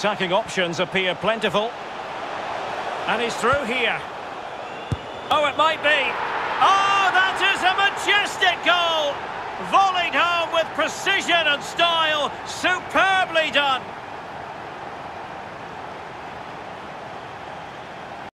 Attacking options appear plentiful. And he's through here. Oh, it might be. Oh, that is a majestic goal! Volleyed home with precision and style. Superbly done.